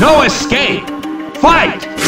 No escape! Fight!